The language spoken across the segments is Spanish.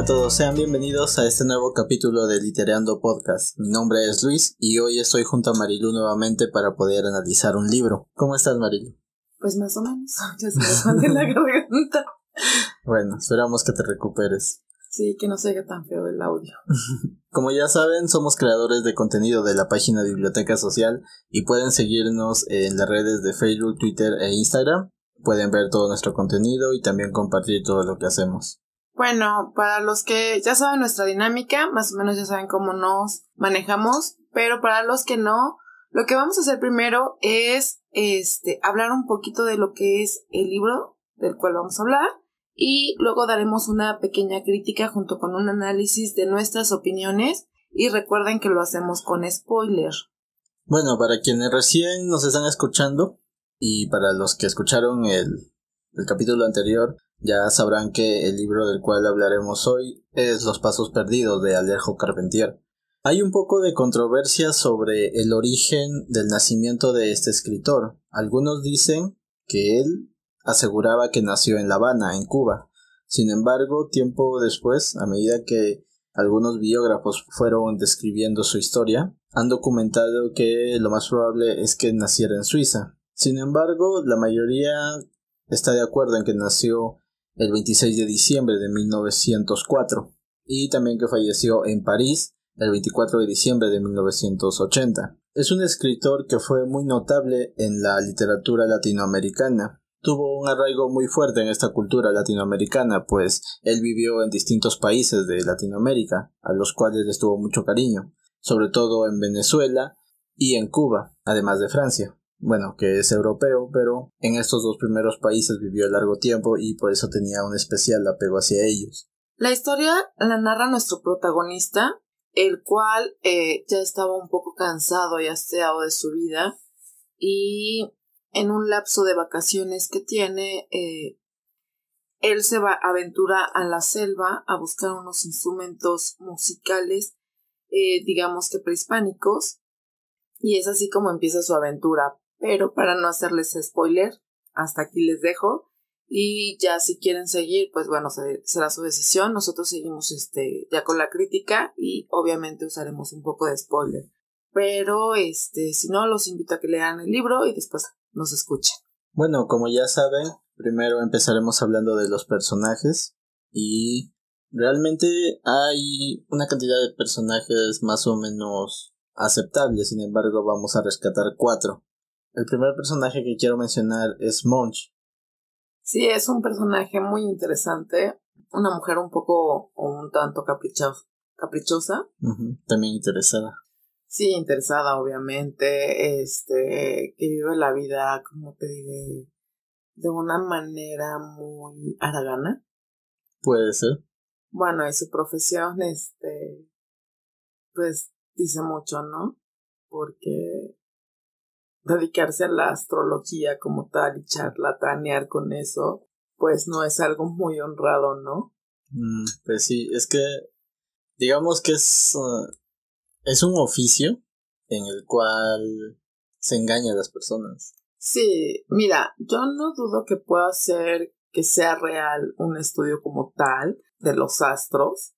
Hola a todos, sean bienvenidos a este nuevo capítulo de Litereando Podcast. Mi nombre es Luis y hoy estoy junto a Marilu nuevamente para poder analizar un libro. ¿Cómo estás, Marilu? Pues más o menos, ya se me la garganta. Bueno, esperamos que te recuperes. Sí, que no se haga tan feo el audio. Como ya saben, somos creadores de contenido de la página Biblioteca Social y pueden seguirnos en las redes de Facebook, Twitter e Instagram. Pueden ver todo nuestro contenido y también compartir todo lo que hacemos. Bueno, para los que ya saben nuestra dinámica, más o menos ya saben cómo nos manejamos, pero para los que no, lo que vamos a hacer primero es este hablar un poquito de lo que es el libro del cual vamos a hablar y luego daremos una pequeña crítica junto con un análisis de nuestras opiniones y recuerden que lo hacemos con spoiler. Bueno, para quienes recién nos están escuchando y para los que escucharon el, el capítulo anterior, ya sabrán que el libro del cual hablaremos hoy es Los Pasos Perdidos de Alejo Carpentier. Hay un poco de controversia sobre el origen del nacimiento de este escritor. Algunos dicen que él aseguraba que nació en La Habana, en Cuba. Sin embargo, tiempo después, a medida que algunos biógrafos fueron describiendo su historia, han documentado que lo más probable es que naciera en Suiza. Sin embargo, la mayoría está de acuerdo en que nació el 26 de diciembre de 1904 y también que falleció en París el 24 de diciembre de 1980. Es un escritor que fue muy notable en la literatura latinoamericana, tuvo un arraigo muy fuerte en esta cultura latinoamericana, pues él vivió en distintos países de Latinoamérica, a los cuales les tuvo mucho cariño, sobre todo en Venezuela y en Cuba, además de Francia. Bueno, que es europeo, pero en estos dos primeros países vivió largo tiempo y por eso tenía un especial apego hacia ellos. La historia la narra nuestro protagonista, el cual eh, ya estaba un poco cansado y hastiado de su vida y en un lapso de vacaciones que tiene, eh, él se va aventura a la selva a buscar unos instrumentos musicales, eh, digamos que prehispánicos, y es así como empieza su aventura. Pero para no hacerles spoiler, hasta aquí les dejo. Y ya si quieren seguir, pues bueno, será su decisión. Nosotros seguimos este ya con la crítica y obviamente usaremos un poco de spoiler. Pero este, si no, los invito a que lean el libro y después nos escuchen. Bueno, como ya saben, primero empezaremos hablando de los personajes y realmente hay una cantidad de personajes más o menos aceptables, sin embargo vamos a rescatar cuatro. El primer personaje que quiero mencionar es Monch. Sí, es un personaje muy interesante, una mujer un poco o un tanto caprichosa. también interesada. Sí, interesada, obviamente, este, que vive la vida, como te diré, de una manera muy aragana. Puede ser. Bueno, y su profesión, este, pues dice mucho, ¿no? Porque dedicarse a la astrología como tal y charlatanear con eso, pues no es algo muy honrado, ¿no? Mm, pues sí, es que digamos que es uh, es un oficio en el cual se engaña a las personas. Sí, mira, yo no dudo que pueda ser que sea real un estudio como tal de los astros,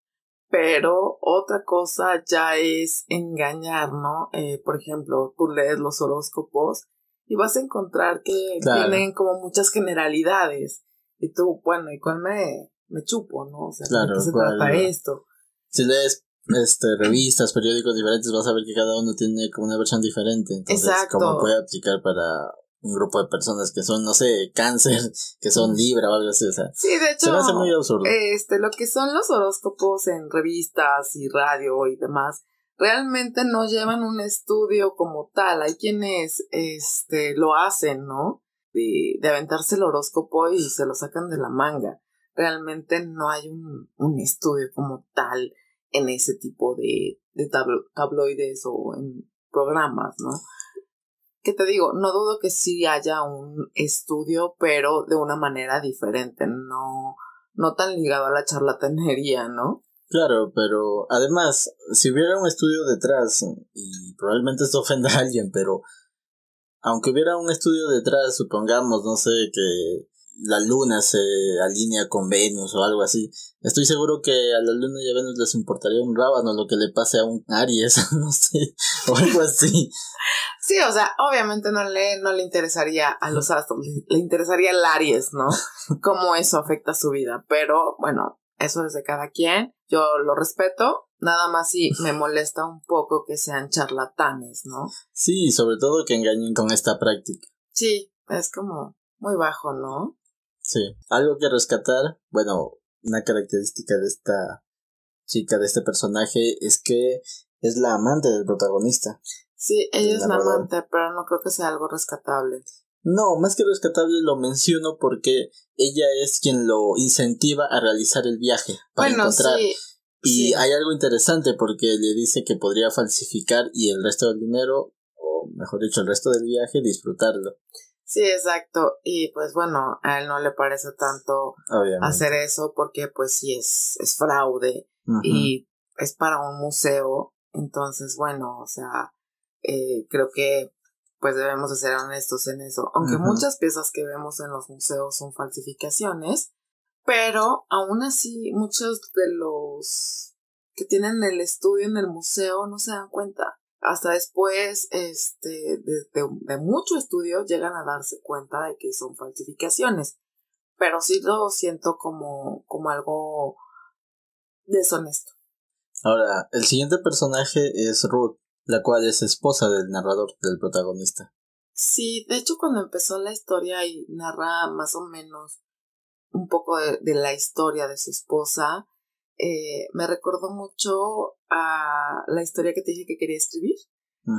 pero otra cosa ya es engañar, ¿no? Eh, por ejemplo, tú lees los horóscopos y vas a encontrar que tienen como muchas generalidades. Y tú, bueno, ¿y cuál me, me chupo, no? O sea, ¿de qué se trata esto? Si lees este, revistas, periódicos diferentes, vas a ver que cada uno tiene como una versión diferente. Entonces, Exacto. como puede aplicar para un grupo de personas que son, no sé, cáncer, que son libra o algo así, o sea. Sí, de hecho, muy absurdo. Este, lo que son los horóscopos en revistas y radio y demás, realmente no llevan un estudio como tal. Hay quienes, este, lo hacen, ¿no? De, de aventarse el horóscopo y se lo sacan de la manga. Realmente no hay un, un estudio como tal en ese tipo de, de tabloides o en programas, ¿no? Que te digo, no dudo que sí haya un estudio, pero de una manera diferente, no, no tan ligado a la charlatanería, ¿no? Claro, pero además, si hubiera un estudio detrás, y probablemente esto ofenda a alguien, pero aunque hubiera un estudio detrás, supongamos, no sé, que la luna se alinea con Venus o algo así. Estoy seguro que a la luna y a Venus les importaría un rábano lo que le pase a un Aries, no sé, o algo así. Sí, o sea, obviamente no le, no le interesaría a los astros, le interesaría al Aries, ¿no? Cómo eso afecta su vida. Pero bueno, eso es de cada quien. Yo lo respeto, nada más si me molesta un poco que sean charlatanes, ¿no? Sí, sobre todo que engañen con esta práctica. Sí, es como muy bajo, ¿no? Sí, algo que rescatar, bueno, una característica de esta chica, de este personaje, es que es la amante del protagonista. Sí, ella es la amante, pero no creo que sea algo rescatable. No, más que rescatable lo menciono porque ella es quien lo incentiva a realizar el viaje para encontrar. y hay algo interesante porque le dice que podría falsificar y el resto del dinero, o mejor dicho, el resto del viaje, disfrutarlo. Sí, exacto. Y pues bueno, a él no le parece tanto hacer eso porque pues sí es, es fraude y es para un museo. Entonces, bueno, o sea, eh, creo que pues debemos de ser honestos en eso. Aunque muchas piezas que vemos en los museos son falsificaciones, pero aún así muchos de los que tienen el estudio en el museo no se dan cuenta hasta después este, de, mucho estudio llegan a darse cuenta de que son falsificaciones. Pero sí lo siento como, como algo deshonesto. Ahora, el siguiente personaje es Ruth, la cual es esposa del narrador, del protagonista. Sí, de hecho cuando empezó la historia y narra más o menos un poco de la historia de su esposa, eh, me recordó mucho a la historia que te dije que quería escribir,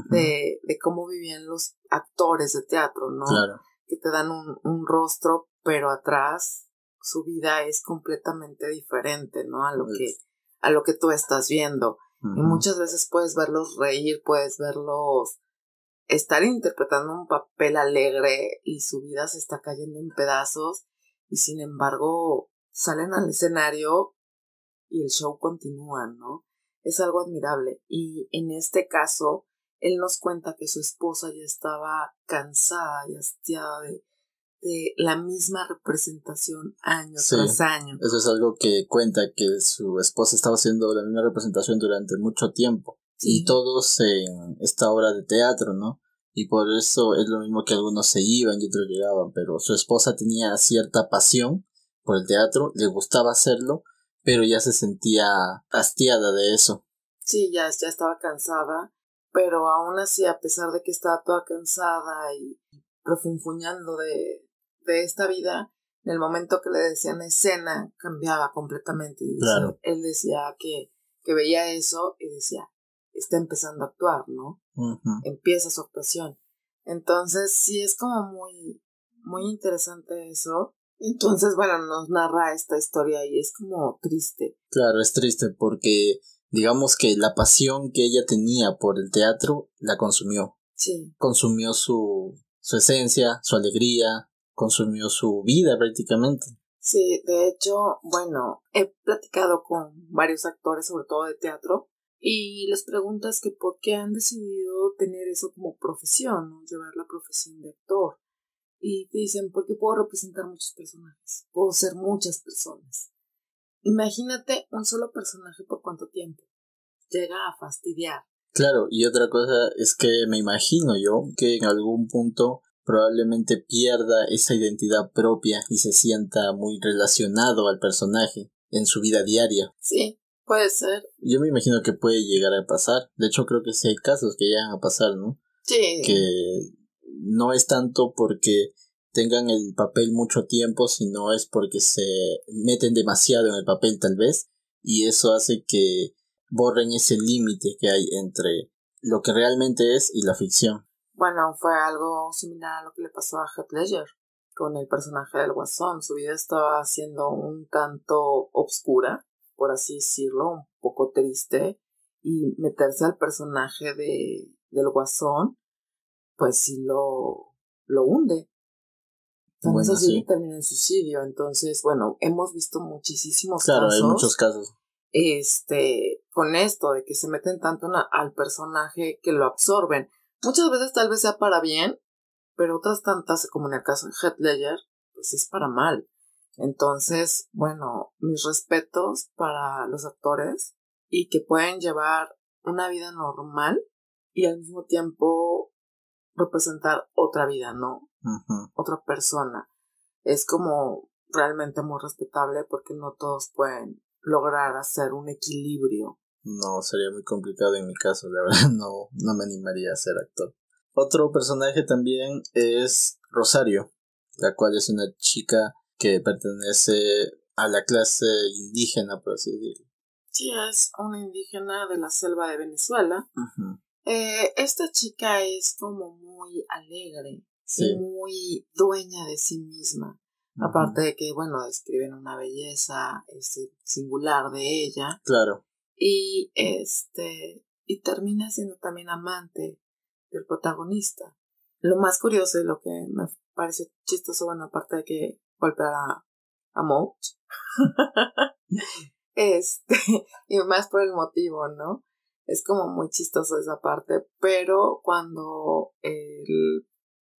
de, de, cómo vivían los actores de teatro, ¿no? Claro. Que te dan un, un, rostro, pero atrás su vida es completamente diferente, ¿no? A lo que, a lo que tú estás viendo. Y muchas veces puedes verlos reír, puedes verlos estar interpretando un papel alegre y su vida se está cayendo en pedazos y sin embargo salen al escenario y el show continúa, ¿no? Es algo admirable. Y en este caso, él nos cuenta que su esposa ya estaba cansada y hastiada de, de la misma representación año tras año. Eso es algo que cuenta que su esposa estaba haciendo la misma representación durante mucho tiempo. Y todos en esta obra de teatro, ¿no? Y por eso es lo mismo que algunos se iban y otros llegaban, pero su esposa tenía cierta pasión por el teatro, le gustaba hacerlo, pero ya se sentía hastiada de eso. Sí, ya, ya estaba cansada, pero aún así, a pesar de que estaba toda cansada y refunfuñando de, de esta vida, en el momento que le decían escena, cambiaba completamente. Y claro. él decía que, que veía eso y decía, está empezando a actuar, ¿no? Empieza su actuación. Entonces, sí es como muy, muy interesante eso. Entonces, bueno, nos narra esta historia y es como triste. Claro, es triste porque digamos que la pasión que ella tenía por el teatro la consumió. Sí. Consumió su, su esencia, su alegría, consumió su vida prácticamente. Sí, de hecho, bueno, he platicado con varios actores, sobre todo de teatro, y les preguntas que por qué han decidido tener eso como profesión, ¿no? llevar la profesión de actor y te dicen, porque puedo representar muchos personajes, puedo ser muchas personas. Imagínate un solo personaje por cuánto tiempo. Llega a fastidiar. Claro, y otra cosa es que me imagino yo que en algún punto probablemente pierda esa identidad propia y se sienta muy relacionado al personaje en su vida diaria. Sí, puede ser. Yo me imagino que puede llegar a pasar. De hecho, creo que sí hay casos que llegan a pasar, ¿no? Sí. Que no es tanto porque tengan el papel mucho tiempo, sino es porque se meten demasiado en el papel tal vez, y eso hace que borren ese límite que hay entre lo que realmente es y la ficción. Bueno, fue algo similar a lo que le pasó a Heath Ledger con el personaje del Guasón. Su vida estaba siendo un tanto obscura, por así decirlo, un poco triste, y meterse al personaje de, del Guasón pues sí lo, lo hunde. Entonces sí. termina en suicidio. Entonces, bueno, hemos visto muchísimos casos. Claro, hay muchos casos. Este, con esto de que se meten tanto al personaje que lo absorben. Muchas veces tal vez sea para bien, pero otras tantas, como en el caso de Heath Ledger, pues es para mal. Entonces, bueno, mis respetos para los actores y que pueden llevar una vida normal y al mismo tiempo representar otra vida, ¿no? Otra persona. Es como realmente muy respetable porque no todos pueden lograr hacer un equilibrio. No, sería muy complicado en mi caso, la verdad no, no me animaría a ser actor. Otro personaje también es Rosario, la cual es una chica que pertenece a la clase indígena, por así decirlo. Sí, es una indígena de la selva de Venezuela. Eh, esta chica es como muy alegre, muy dueña de sí misma. Aparte de que, bueno, describen una belleza este, singular de ella. Claro. Y este, y termina siendo también amante del protagonista. Lo más curioso y lo que me parece chistoso, bueno, aparte de que golpeara a Mo, este, y más por el motivo, ¿no? Es como muy chistoso esa parte, pero cuando el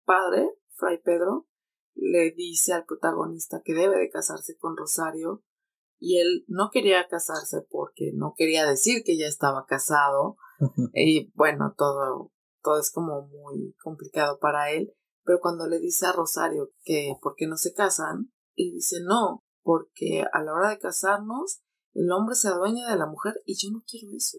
padre, Fray Pedro, le dice al protagonista que debe de casarse con Rosario y él no quería casarse porque no quería decir que ya estaba casado y bueno, todo, todo es como muy complicado para él, pero cuando le dice a Rosario que por qué no se casan, él dice no, porque a la hora de casarnos el hombre se adueña de la mujer y yo no quiero eso.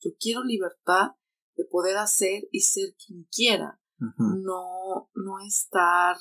Yo quiero libertad de poder hacer y ser quien quiera. No, no estar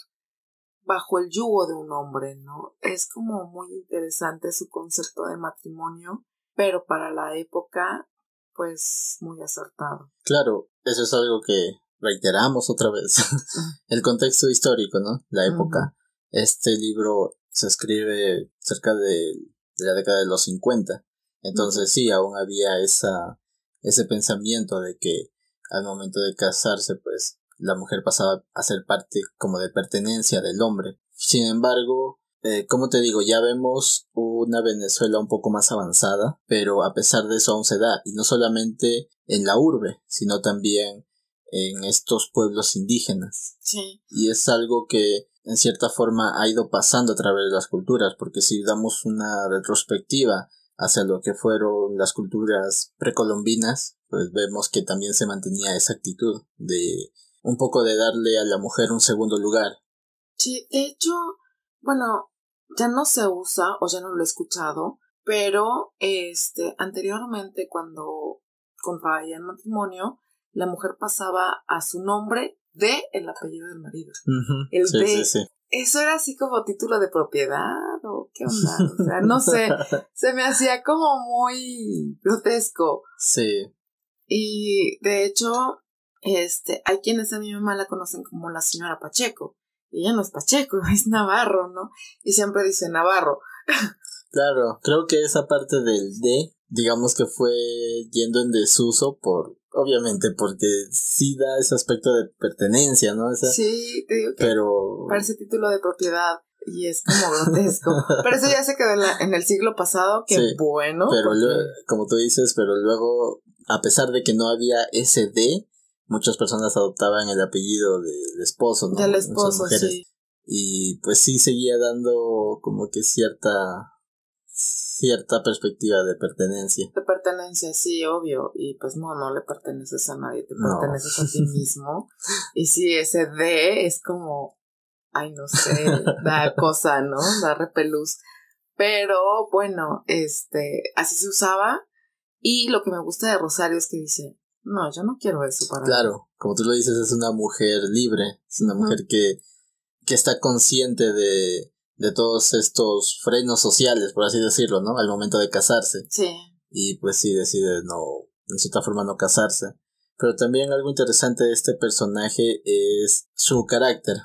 bajo el yugo de un hombre, ¿no? Es como muy interesante su concepto de matrimonio, pero para la época, pues muy acertado. Claro, eso es algo que reiteramos otra vez. el contexto histórico, ¿no? La época. Este libro se escribe cerca de, la década de los 50. Entonces sí, aún había esa, ese pensamiento de que al momento de casarse, pues la mujer pasaba a ser parte como de pertenencia del hombre. Sin embargo, eh, como te digo, ya vemos una Venezuela un poco más avanzada, pero a pesar de eso aún se da, y no solamente en la urbe, sino también en estos pueblos indígenas. Sí. Y es algo que en cierta forma ha ido pasando a través de las culturas, porque si damos una retrospectiva hacia lo que fueron las culturas precolombinas, pues vemos que también se mantenía esa actitud de un poco de darle a la mujer un segundo lugar. Sí, de hecho, bueno, ya no se usa o ya no lo he escuchado, pero este anteriormente cuando contraía el matrimonio, la mujer pasaba a su nombre de el apellido del marido. El de eso era así como título de propiedad o qué onda, o sea, no sé, se me hacía como muy grotesco. Sí. Y de hecho, este, hay quienes a mi mamá la conocen como la señora Pacheco. Y ella no es Pacheco, es Navarro, ¿no? Y siempre dice Navarro. Claro, creo que esa parte del D, digamos que fue yendo en desuso por, obviamente, porque sí da ese aspecto de pertenencia, ¿no? sí, te digo que pero... parece título de propiedad y es como grotesco. pero eso ya se quedó en, el siglo pasado, que bueno. Pero como tú dices, pero luego, a pesar de que no había ese D, muchas personas adoptaban el apellido del esposo, ¿no? Del esposo, sí. Y pues sí seguía dando como que cierta cierta perspectiva de pertenencia. De pertenencia, sí, obvio. Y pues no, no le perteneces a nadie, te perteneces a ti mismo. y sí, ese D es como, ay, no sé, da cosa, ¿no? Da repelús. Pero bueno, este, así se usaba. Y lo que me gusta de Rosario es que dice, no, yo no quiero eso para Claro, como tú lo dices, es una mujer libre, es una mujer que, que está consciente de, de todos estos frenos sociales, por así decirlo, ¿no? Al momento de casarse. Sí. Y pues sí, decide no, en cierta forma no casarse. Pero también algo interesante de este personaje es su carácter.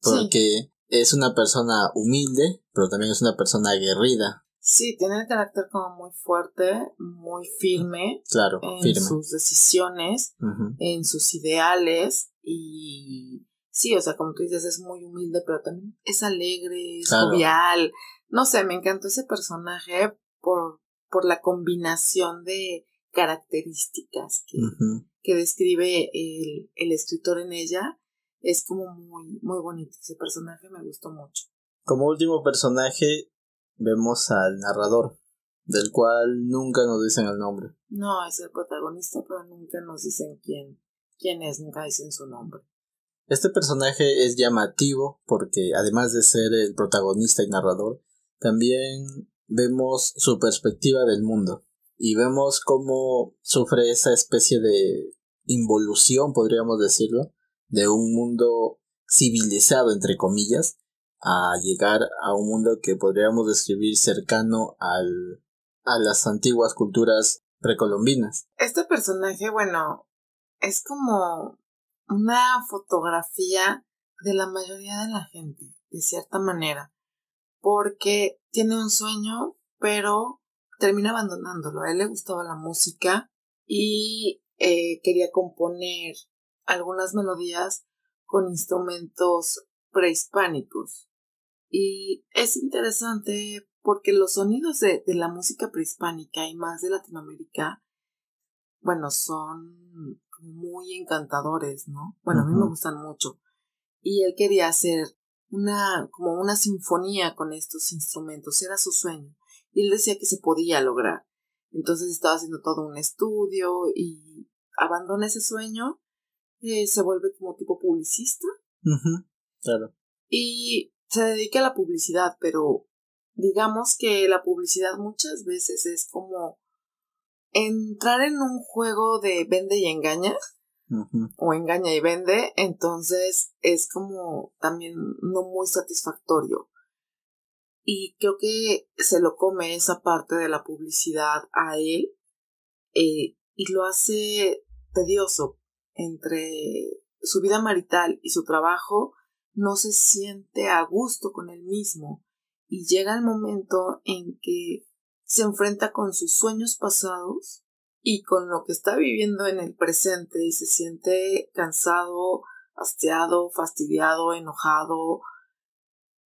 Porque es una persona humilde, pero también es una persona aguerrida. Sí, tiene el carácter como muy fuerte, muy firme. Claro, en sus decisiones, en sus ideales y sí, o sea, como tú dices, es muy humilde, pero también es alegre, es jovial. No sé, me encantó ese personaje por, por la combinación de características que, que describe el, el escritor en ella. Es como muy, muy bonito. Ese personaje me gustó mucho. Como último personaje vemos al narrador, del cual nunca nos dicen el nombre. No, es el protagonista, pero nunca nos dicen quién, quién es, nunca dicen su nombre. Este personaje es llamativo porque además de ser el protagonista y narrador, también vemos su perspectiva del mundo y vemos cómo sufre esa especie de involución, podríamos decirlo, de un mundo civilizado, entre comillas, a llegar a un mundo que podríamos describir cercano al, a las antiguas culturas precolombinas. Este personaje, bueno, es como una fotografía de la mayoría de la gente, de cierta manera, porque tiene un sueño, pero termina abandonándolo. A él le gustaba la música y eh, quería componer algunas melodías con instrumentos prehispánicos. Y es interesante porque los sonidos de, la música prehispánica y más de Latinoamérica, bueno, son muy encantadores, ¿no? Bueno, a mí me gustan mucho. Y él quería hacer una, como una sinfonía con estos instrumentos, era su sueño. Y él decía que se podía lograr. Entonces estaba haciendo todo un estudio y abandona ese sueño, eh, se vuelve como tipo publicista. Claro. Y se dedica a la publicidad, pero digamos que la publicidad muchas veces es como entrar en un juego de vende y engaña o engaña y vende, entonces es como también no muy satisfactorio. Y creo que se lo come esa parte de la publicidad a él eh, y lo hace tedioso entre su vida marital y su trabajo no se siente a gusto con él mismo y llega el momento en que se enfrenta con sus sueños pasados y con lo que está viviendo en el presente y se siente cansado, hastiado, fastidiado, enojado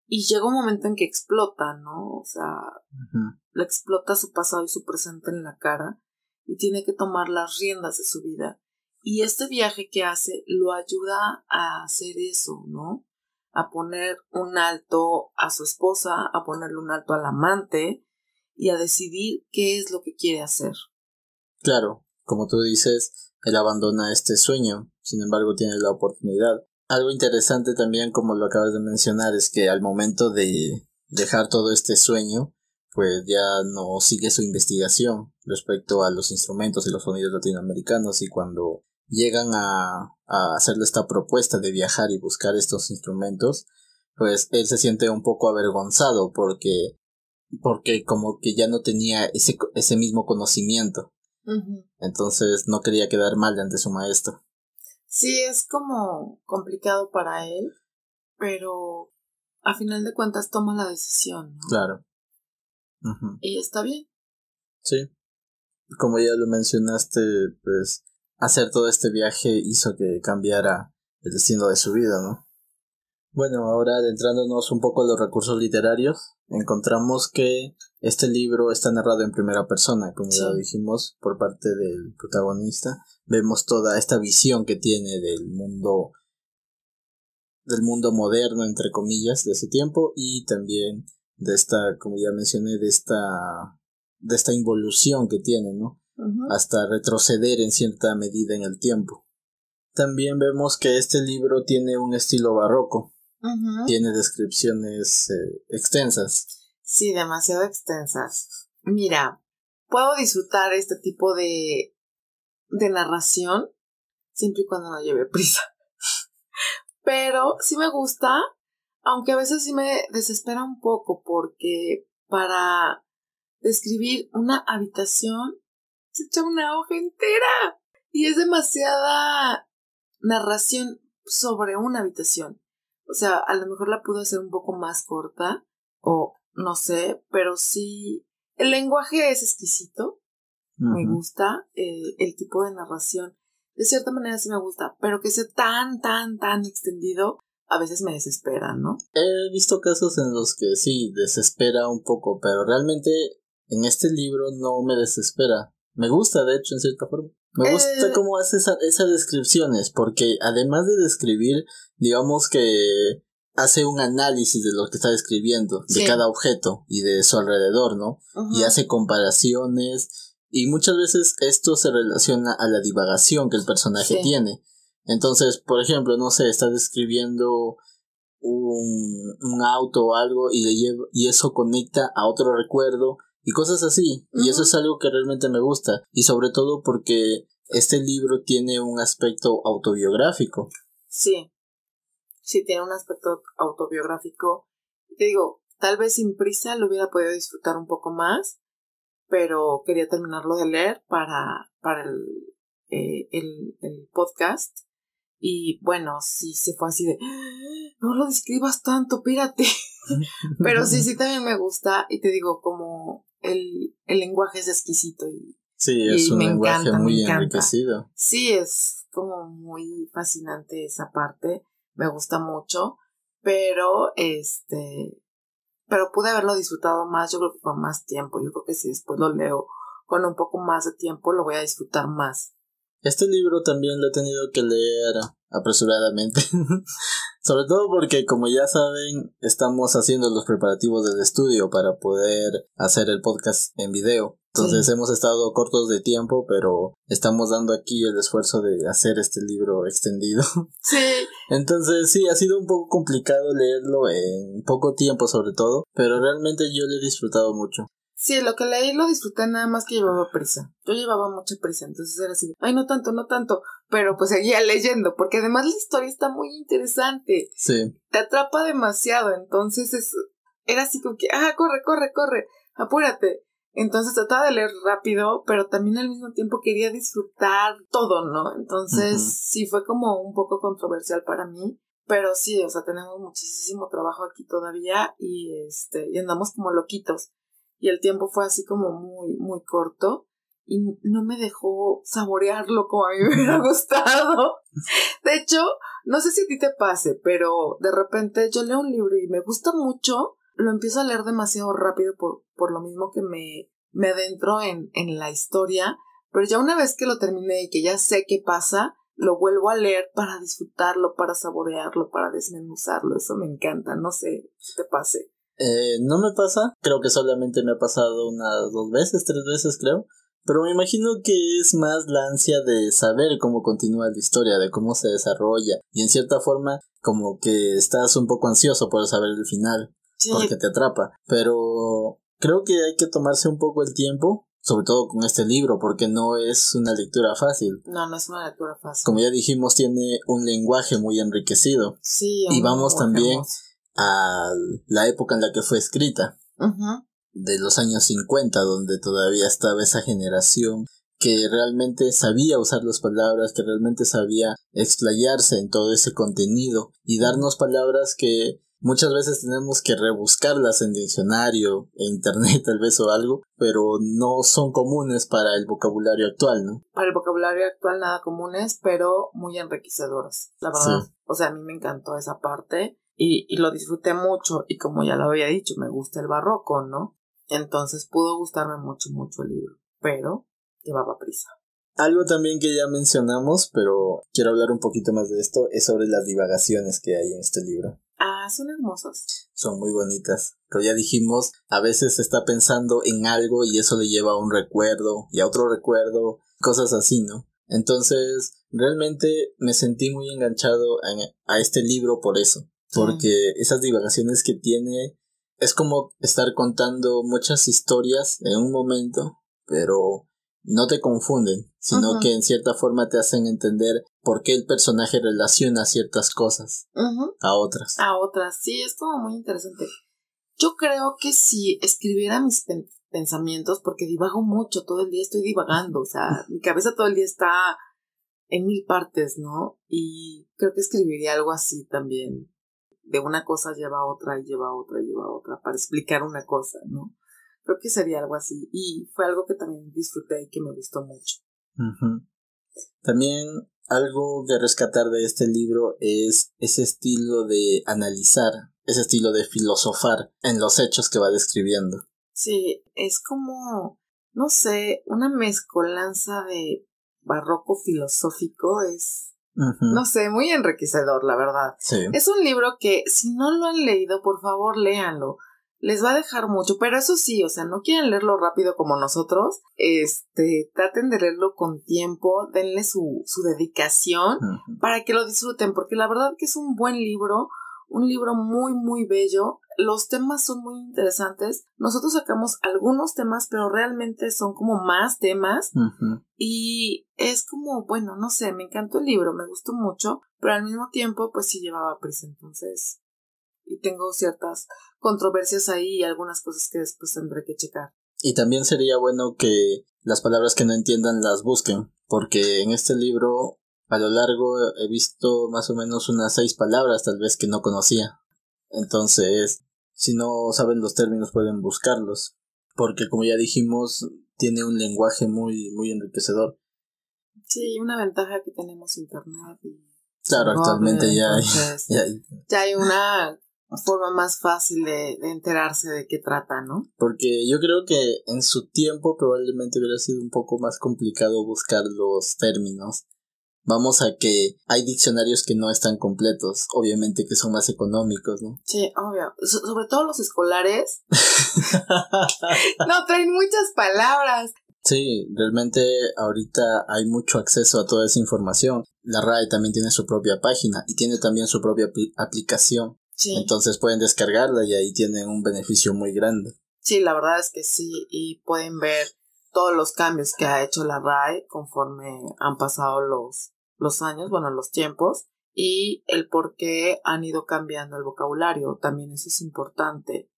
y llega un momento en que explota, ¿no? O sea, le explota su pasado y su presente en la cara y tiene que tomar las riendas de su vida. Y este viaje que hace lo ayuda a hacer eso, ¿no? a poner un alto a su esposa, a ponerle un alto al amante y a decidir qué es lo que quiere hacer. Claro, como tú dices, él abandona este sueño, sin embargo tiene la oportunidad. Algo interesante también, como lo acabas de mencionar, es que al momento de dejar todo este sueño, pues ya no sigue su investigación respecto a los instrumentos y los sonidos latinoamericanos y cuando llegan a, hacerle esta propuesta de viajar y buscar estos instrumentos, pues él se siente un poco avergonzado porque, porque como que ya no tenía ese, ese mismo conocimiento. Entonces no quería quedar mal ante su maestro. Sí, es como complicado para él, pero a final de cuentas toma la decisión. Claro. Y está bien. Sí. Como ya lo mencionaste, pues hacer todo este viaje hizo que cambiara el destino de su vida, ¿no? Bueno, ahora adentrándonos un poco a los recursos literarios, encontramos que este libro está narrado en primera persona, como ya dijimos, por parte del protagonista. Vemos toda esta visión que tiene del mundo del mundo moderno entre comillas de ese tiempo y también de esta, como ya mencioné, de esta de esta involución que tiene, ¿no? hasta retroceder en cierta medida en el tiempo. También vemos que este libro tiene un estilo barroco, tiene descripciones eh, extensas. Sí, demasiado extensas. Mira, puedo disfrutar este tipo de, de narración siempre y cuando no lleve prisa. Pero sí me gusta, aunque a veces sí me desespera un poco porque para describir una habitación se echa una hoja entera. Y es demasiada narración sobre una habitación. O sea, a lo mejor la pudo hacer un poco más corta, o no sé, pero sí. El lenguaje es exquisito. Me gusta eh, el tipo de narración. De cierta manera sí me gusta, pero que sea tan, tan, tan extendido, a veces me desespera, ¿no? He visto casos en los que sí, desespera un poco, pero realmente en este libro no me desespera. Me gusta, de hecho, en cierta forma. Me gusta eh. cómo hace esas descripciones, porque además de describir, digamos que hace un análisis de lo que está describiendo, de cada objeto y de su alrededor, ¿no? Y hace comparaciones y muchas veces esto se relaciona a la divagación que el personaje tiene. Entonces, por ejemplo, no sé, está describiendo un, un auto o algo y, le lleva, y eso conecta a otro recuerdo y cosas así. Y eso es algo que realmente me gusta. Y sobre todo porque este libro tiene un aspecto autobiográfico. Sí. Sí, tiene un aspecto autobiográfico. Te digo, tal vez sin prisa lo hubiera podido disfrutar un poco más, pero quería terminarlo de leer para, para el, eh, el, el podcast. Y bueno, sí se fue así de, no lo describas tanto, pírate. Pero sí, sí también me gusta. Y te digo, como el, el lenguaje es exquisito y, sí, es un lenguaje muy enriquecido. Sí, es como muy fascinante esa parte. Me gusta mucho. Pero este pero pude haberlo disfrutado más, yo creo que con más tiempo. Yo creo que si después lo leo con un poco más de tiempo, lo voy a disfrutar más. Este libro también lo he tenido que leer apresuradamente. Sobre todo porque, como ya saben, estamos haciendo los preparativos del estudio para poder hacer el podcast en video. Entonces hemos estado cortos de tiempo, pero estamos dando aquí el esfuerzo de hacer este libro extendido. Sí. Entonces sí, ha sido un poco complicado leerlo en poco tiempo sobre todo, pero realmente yo lo he disfrutado mucho. Sí, lo que leí lo disfruté nada más que llevaba prisa. Yo llevaba mucha prisa, entonces era así, ay, no tanto, no tanto, pero pues seguía leyendo, porque además la historia está muy interesante. Sí. Te atrapa demasiado, entonces es, era así como que, ah, corre, corre, corre, apúrate. Entonces trataba de leer rápido, pero también al mismo tiempo quería disfrutar todo, ¿no? Entonces sí fue como un poco controversial para mí, pero sí, o sea, tenemos muchísimo trabajo aquí todavía y este, y andamos como loquitos y el tiempo fue así como muy, muy corto y no me dejó saborearlo como a mí me hubiera gustado. De hecho, no sé si a ti te pase, pero de repente yo leo un libro y me gusta mucho, lo empiezo a leer demasiado rápido por, por lo mismo que me, me adentro en, en la historia, pero ya una vez que lo terminé y que ya sé qué pasa, lo vuelvo a leer para disfrutarlo, para saborearlo, para desmenuzarlo. Eso me encanta, no sé si te pase. Eh, no me pasa, creo que solamente me ha pasado unas dos veces, tres veces creo, pero me imagino que es más la ansia de saber cómo continúa la historia, de cómo se desarrolla, y en cierta forma como que estás un poco ansioso por saber el final, porque te atrapa, pero creo que hay que tomarse un poco el tiempo. Sobre todo con este libro, porque no es una lectura fácil. No, no es una lectura fácil. Como ya dijimos, tiene un lenguaje muy enriquecido. Sí, y vamos también a la época en la que fue escrita, de los años 50, donde todavía estaba esa generación que realmente sabía usar las palabras, que realmente sabía explayarse en todo ese contenido y darnos palabras que muchas veces tenemos que rebuscarlas en diccionario, en internet tal vez o algo, pero no son comunes para el vocabulario actual, ¿no? Para el vocabulario actual nada comunes, pero muy enriquecedoras, la verdad. O sea, a mí me encantó esa parte y, y lo disfruté mucho y como ya lo había dicho, me gusta el barroco, ¿no? Entonces pudo gustarme mucho, mucho el libro, pero llevaba prisa. Algo también que ya mencionamos, pero quiero hablar un poquito más de esto, es sobre las divagaciones que hay en este libro. Ah, son hermosas. Son muy bonitas. Pero ya dijimos, a veces está pensando en algo y eso le lleva a un recuerdo y a otro recuerdo, cosas así, ¿no? Entonces, realmente me sentí muy enganchado a este libro por eso porque esas divagaciones que tiene es como estar contando muchas historias en un momento, pero no te confunden, sino que en cierta forma te hacen entender por qué el personaje relaciona ciertas cosas a otras. A otras, sí, es como muy interesante. Yo creo que si escribiera mis pensamientos, porque divago mucho, todo el día estoy divagando, o sea, mi cabeza todo el día está en mil partes, ¿no? Y creo que escribiría algo así también, de una cosa lleva a otra y lleva a otra y lleva a otra para explicar una cosa, ¿no? Creo que sería algo así. Y fue algo que también disfruté y que me gustó mucho. También algo que rescatar de este libro es ese estilo de analizar, ese estilo de filosofar en los hechos que va describiendo. Sí, es como, no sé, una mezcolanza de barroco filosófico es No sé, muy enriquecedor, la verdad. Sí. Es un libro que, si no lo han leído, por favor, léanlo. Les va a dejar mucho, pero eso sí, o sea, no quieren leerlo rápido como nosotros. Este, traten de leerlo con tiempo, denle su, su dedicación para que lo disfruten, porque la verdad que es un buen libro, un libro muy, muy bello. Los temas son muy interesantes. Nosotros sacamos algunos temas, pero realmente son como más temas. Y es como, bueno, no sé, me encantó el libro, me gustó mucho, pero al mismo tiempo, pues sí llevaba prisa. Entonces, y tengo ciertas controversias ahí y algunas cosas que después tendré que checar. Y también sería bueno que las palabras que no entiendan las busquen, porque en este libro a lo largo he visto más o menos unas seis palabras tal vez que no conocía. Entonces, si no saben los términos pueden buscarlos, porque como ya dijimos, tiene un lenguaje muy muy enriquecedor. Sí, una ventaja que tenemos internet Claro, actualmente ya hay, ya ya hay una forma más fácil de, de, enterarse de qué trata, ¿no? Porque yo creo que en su tiempo probablemente hubiera sido un poco más complicado buscar los términos. Vamos a que hay diccionarios que no están completos, obviamente que son más económicos, ¿no? Sí, obvio. sobre todo los escolares. no, traen muchas palabras. Sí, realmente ahorita hay mucho acceso a toda esa información. La RAE también tiene su propia página y tiene también su propia aplicación. Entonces pueden descargarla y ahí tienen un beneficio muy grande. Sí, la verdad es que sí, y pueden ver todos los cambios que ha hecho la RAI conforme han pasado los, los años, bueno, los tiempos, y el por qué han ido cambiando el vocabulario, también eso es importante.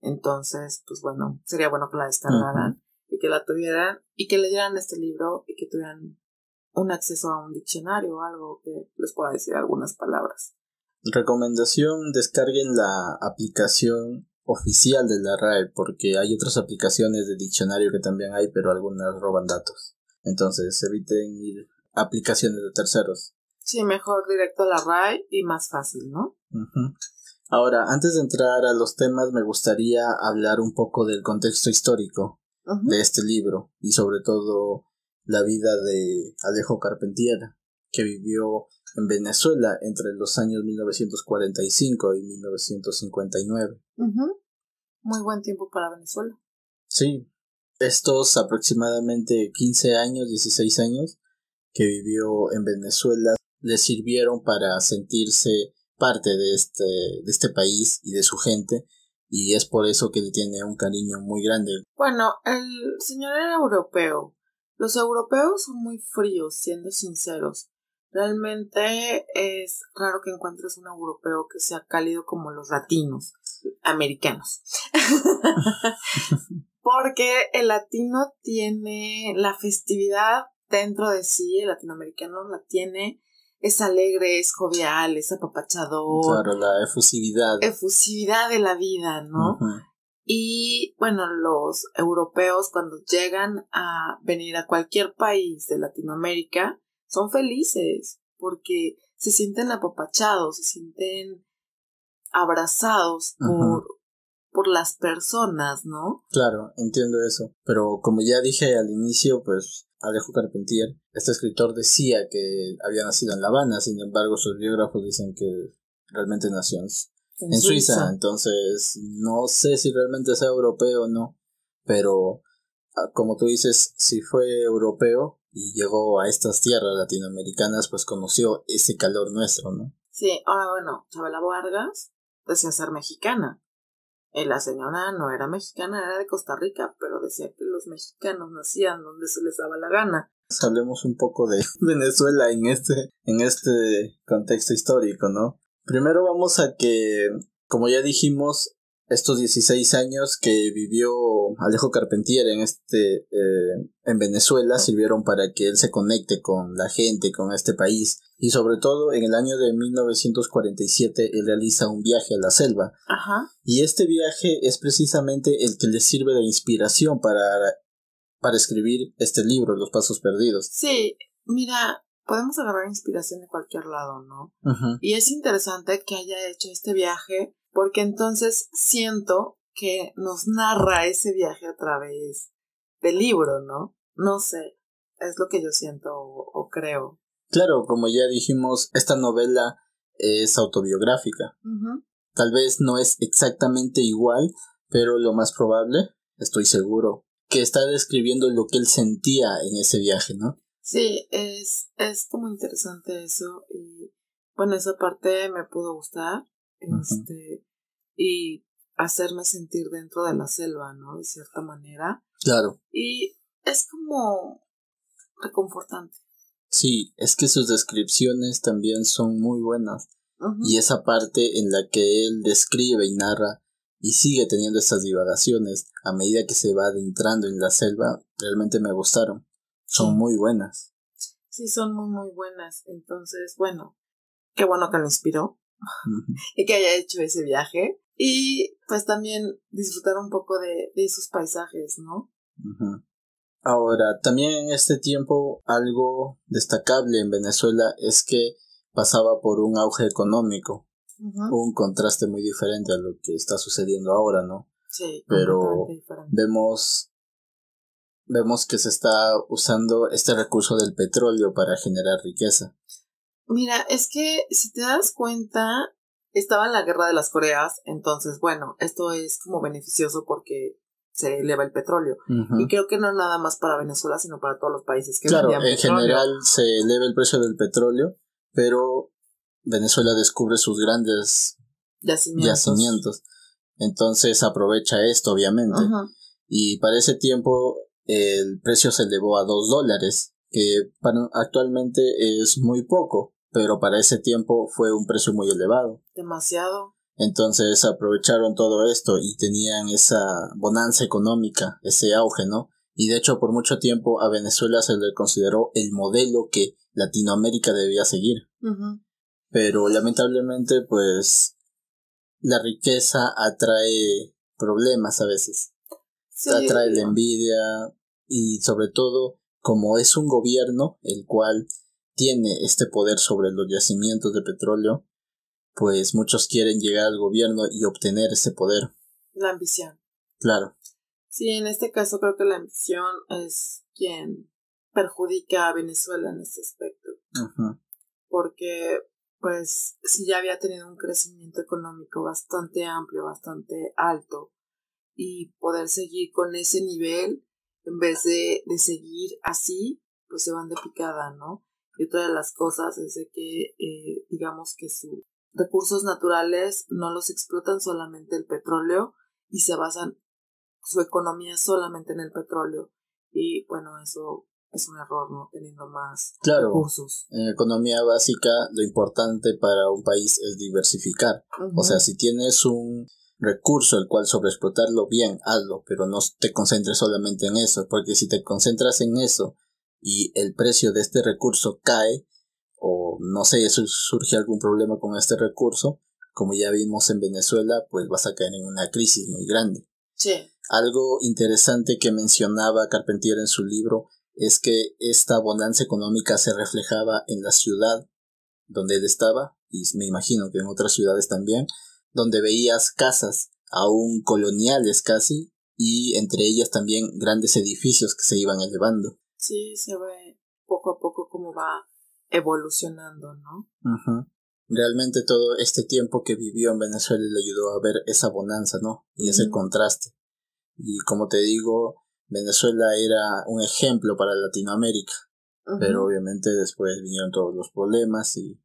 Entonces, pues bueno, sería bueno que la descargaran y que la tuvieran y que leyeran este libro y que tuvieran un acceso a un diccionario o algo que les pueda decir algunas palabras. Recomendación, descarguen la aplicación oficial de la RAE porque hay otras aplicaciones de diccionario que también hay, pero algunas roban datos. Entonces, eviten ir a aplicaciones de terceros. Sí, mejor directo a la RAE y más fácil, ¿no? Ahora, antes de entrar a los temas, me gustaría hablar un poco del contexto histórico de este libro y sobre todo la vida de Alejo Carpentier, que vivió en Venezuela entre los años 1945 y 1959. Muy buen tiempo para Venezuela. Sí, estos aproximadamente 15 años, 16 años que vivió en Venezuela le sirvieron para sentirse parte de este, de este país y de su gente y es por eso que le tiene un cariño muy grande. Bueno, el señor era europeo. Los europeos son muy fríos, siendo sinceros. Realmente es raro que encuentres un europeo que sea cálido como los latinos, americanos. Porque el latino tiene la festividad dentro de sí, el latinoamericano la tiene, es alegre, es jovial, es apapachador. Claro, la efusividad. Efusividad de la vida, ¿no? Y bueno, los europeos cuando llegan a venir a cualquier país de Latinoamérica, son felices porque se sienten apapachados, se sienten abrazados por, por las personas, ¿no? Claro, entiendo eso. Pero como ya dije al inicio, pues Alejo Carpentier, este escritor decía que había nacido en La Habana, sin embargo sus biógrafos dicen que realmente nació en, Suiza. Suiza. Entonces, no sé si realmente sea europeo o no, pero ah, como tú dices, si fue europeo, y llegó a estas tierras latinoamericanas, pues conoció ese calor nuestro, ¿no? Sí, ahora bueno, Chabela Vargas decía ser mexicana. Y la señora no era mexicana, era de Costa Rica, pero decía que los mexicanos nacían donde se les daba la gana. Hablemos un poco de Venezuela en este, en este contexto histórico, ¿no? Primero vamos a que, como ya dijimos, estos 16 años que vivió Alejo Carpentier en este eh, en Venezuela sirvieron para que él se conecte con la gente, con este país y sobre todo en el año de 1947 él realiza un viaje a la selva. Ajá. Y este viaje es precisamente el que le sirve de inspiración para para escribir este libro, Los Pasos Perdidos. Sí, mira, podemos agarrar inspiración de cualquier lado, ¿no? Y es interesante que haya hecho este viaje porque entonces siento que nos narra ese viaje a través del libro, ¿no? No sé, es lo que yo siento o, creo. Claro, como ya dijimos, esta novela es autobiográfica. Tal vez no es exactamente igual, pero lo más probable, estoy seguro, que está describiendo lo que él sentía en ese viaje, ¿no? Sí, es, es como interesante eso. Y bueno, esa parte me pudo gustar. Este, y hacerme sentir dentro de la selva, ¿no? De cierta manera. Claro. Y es como reconfortante. Sí, es que sus descripciones también son muy buenas. Y esa parte en la que él describe y narra y sigue teniendo estas divagaciones a medida que se va adentrando en la selva, realmente me gustaron. Son muy buenas. Sí, son muy, muy buenas. Entonces, bueno, qué bueno que lo inspiró y que haya hecho ese viaje. Y pues también disfrutar un poco de, de sus paisajes, ¿no? Ahora, también en este tiempo algo destacable en Venezuela es que pasaba por un auge económico, un contraste muy diferente a lo que está sucediendo ahora, ¿no? Sí, pero vemos vemos que se está usando este recurso del petróleo para generar riqueza. Mira, es que si te das cuenta, estaba en la guerra de las Coreas, entonces bueno, esto es como beneficioso porque se eleva el petróleo. Y creo que no nada más para Venezuela, sino para todos los países que Claro, en general se eleva el precio del petróleo, pero Venezuela descubre sus grandes yacimientos. Entonces aprovecha esto, obviamente. Y para ese tiempo el precio se elevó a dos dólares, que actualmente es muy poco, pero para ese tiempo fue un precio muy elevado. Demasiado. Entonces aprovecharon todo esto y tenían esa bonanza económica, ese auge, ¿no? Y de hecho por mucho tiempo a Venezuela se le consideró el modelo que Latinoamérica debía seguir. Pero lamentablemente pues la riqueza atrae problemas a veces. Atrae la envidia y sobre todo como es un gobierno el cual tiene este poder sobre los yacimientos de petróleo, pues muchos quieren llegar al gobierno y obtener ese poder. La ambición. Claro. Sí, en este caso creo que la ambición es quien perjudica a Venezuela en este aspecto. Porque, pues, si ya había tenido un crecimiento económico bastante amplio, bastante alto, y poder seguir con ese nivel, en vez de, de seguir así, pues se van de picada, ¿no? Y otra de las cosas es de que, eh, digamos que su recursos naturales no los explotan solamente el petróleo y se basan su economía solamente en el petróleo. Y bueno, eso es un error, ¿no? Teniendo más recursos. En economía básica, lo importante para un país es diversificar. O sea, si tienes un recurso el cual sobreexplotarlo bien, hazlo, pero no te concentres solamente en eso, porque si te concentras en eso y el precio de este recurso cae, o no sé, si surge algún problema con este recurso, como ya vimos en Venezuela, pues vas a caer en una crisis muy grande. Sí. Algo interesante que mencionaba Carpentier en su libro es que esta bonanza económica se reflejaba en la ciudad donde él estaba, y me imagino que en otras ciudades también, donde veías casas aún coloniales casi, y entre ellas también grandes edificios que se iban elevando. Sí, se ve poco a poco cómo va evolucionando, ¿no? Realmente todo este tiempo que vivió en Venezuela le ayudó a ver esa bonanza, ¿no? Y ese contraste. Y como te digo, Venezuela era un ejemplo para Latinoamérica. Pero obviamente después vinieron todos los problemas y...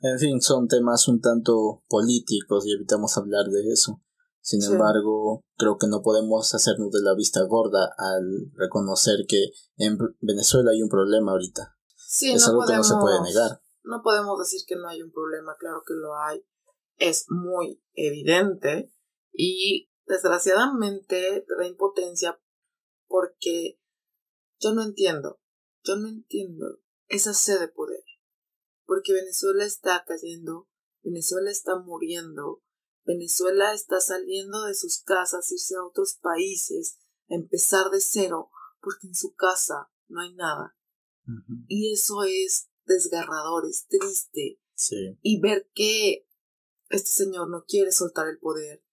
En fin, son temas un tanto políticos y evitamos hablar de eso. Sin embargo, creo que no podemos hacernos de la vista gorda al reconocer que en Venezuela hay un problema ahorita. Sí, es algo que no se puede negar. No podemos decir que no hay un problema, claro que lo hay. Es muy evidente y desgraciadamente te da impotencia porque yo no entiendo, yo no entiendo esa sed de poder. Porque Venezuela está cayendo, Venezuela está muriendo, Venezuela está saliendo de sus casas, irse a otros países, empezar de cero, porque en su casa no hay nada. Y eso es desgarrador, es triste. Y ver que este señor no quiere soltar el poder,